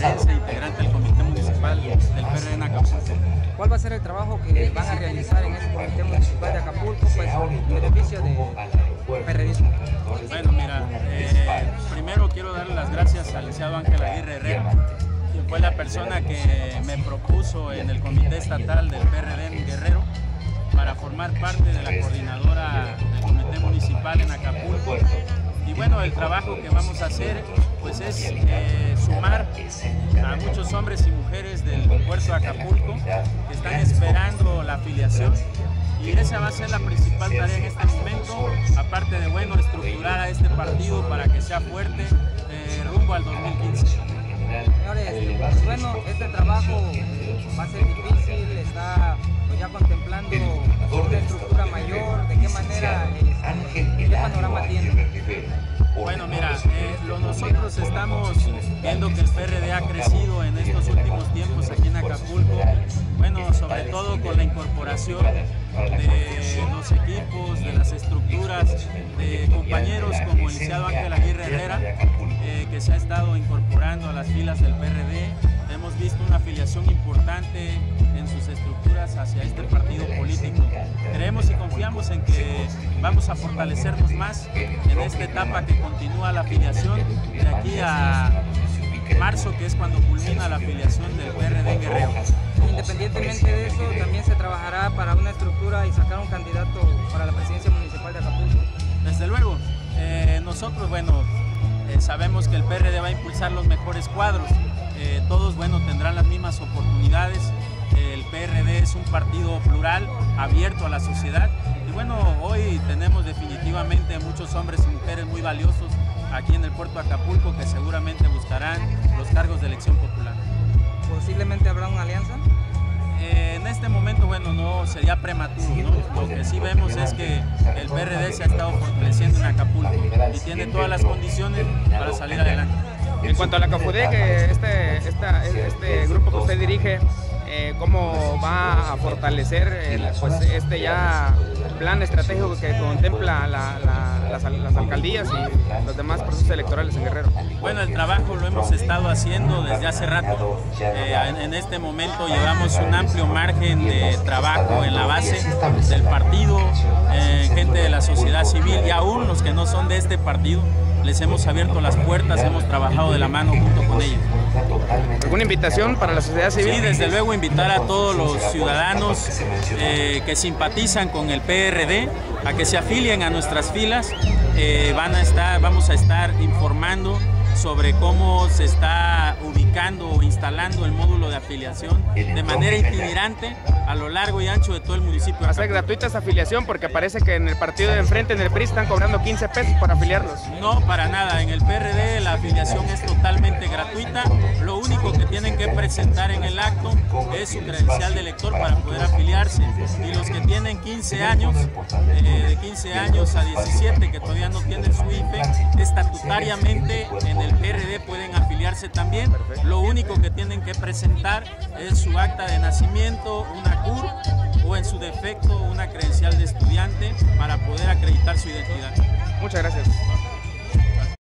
integrante del Comité Municipal del PRD en Acapulco. ¿Cuál va a ser el trabajo que van a realizar en este Comité Municipal de Acapulco pues, en beneficio del PRDismo? Bueno, mira, eh, primero quiero darle las gracias al licenciado Ángel Aguirre Herrera, quien fue la persona que me propuso en el Comité Estatal del PRD en Guerrero para formar parte de la coordinadora del Comité Municipal en Acapulco. Y bueno, el trabajo que vamos a hacer pues es eh, sumar a muchos hombres y mujeres del puerto de Acapulco que están esperando la afiliación y esa va a ser la principal tarea en este momento, aparte de bueno, estructurar a este partido para que sea fuerte eh, rumbo al 2015. Señores, bueno, este trabajo va a ser difícil, nosotros estamos viendo que el PRD ha crecido en estos últimos tiempos aquí en Acapulco, bueno, sobre todo con la incorporación de los equipos, de las estructuras, de compañeros como el licenciado Ángel Aguirre Herrera, eh, que se ha estado incorporando a las filas del PRD. Hemos visto afiliación importante en sus estructuras hacia este partido político. Creemos y confiamos en que vamos a fortalecernos más en esta etapa que continúa la afiliación de aquí a marzo, que es cuando culmina la afiliación del PRD en Guerrero. Independientemente de eso, también se trabajará para una estructura y sacar un candidato para la presidencia municipal de Acapulco. Desde luego, eh, nosotros, bueno, eh, sabemos que el PRD va a impulsar los mejores cuadros. Eh, todos, bueno, tendrán las mismas oportunidades. El PRD es un partido plural, abierto a la sociedad. Y bueno, hoy tenemos definitivamente muchos hombres y mujeres muy valiosos aquí en el puerto de Acapulco que seguramente buscarán los cargos de elección popular. ¿Posiblemente habrá una alianza? Eh, en este momento, bueno, no sería prematuro, ¿no? Lo que sí vemos es que el PRD se ha estado fortaleciendo en Acapulco y tiene todas las condiciones para salir adelante. En cuanto a la CAFUDEC, este, este grupo que usted dirige, eh, ¿cómo va a fortalecer el, pues, este ya plan estratégico que contempla la, la, las, las, alcaldías y los demás procesos electorales en Guerrero? Bueno, el trabajo lo hemos estado haciendo desde hace rato. Eh, en, en, este momento llevamos un amplio margen de trabajo en la base del partido, eh, gente de la sociedad civil y aún los que no son de este partido les hemos abierto las puertas, hemos trabajado de la mano junto con ellos. ¿Alguna invitación para la sociedad civil? Sí, desde luego invitar a todos los ciudadanos eh, que simpatizan con el PRD a que se afilien a nuestras filas. Eh, van a estar, vamos a estar informando sobre cómo se está ubicando o instalando el módulo de afiliación de manera itinerante a lo largo y ancho de todo el municipio. ¿Va a ser gratuita esa afiliación? Porque parece que en el partido de enfrente, en el PRI, están cobrando 15 pesos para afiliarlos. No, para nada. En el PRD la afiliación es totalmente gratuita. Tienen que presentar en el acto es su credencial de elector para poder afiliarse. Y los que tienen 15 años, eh, de 15 años a 17, que todavía no tienen su IFE, estatutariamente en el PRD pueden afiliarse también. Lo único que tienen que presentar es su acta de nacimiento, una CUR o en su defecto una credencial de estudiante para poder acreditar su identidad. Muchas gracias.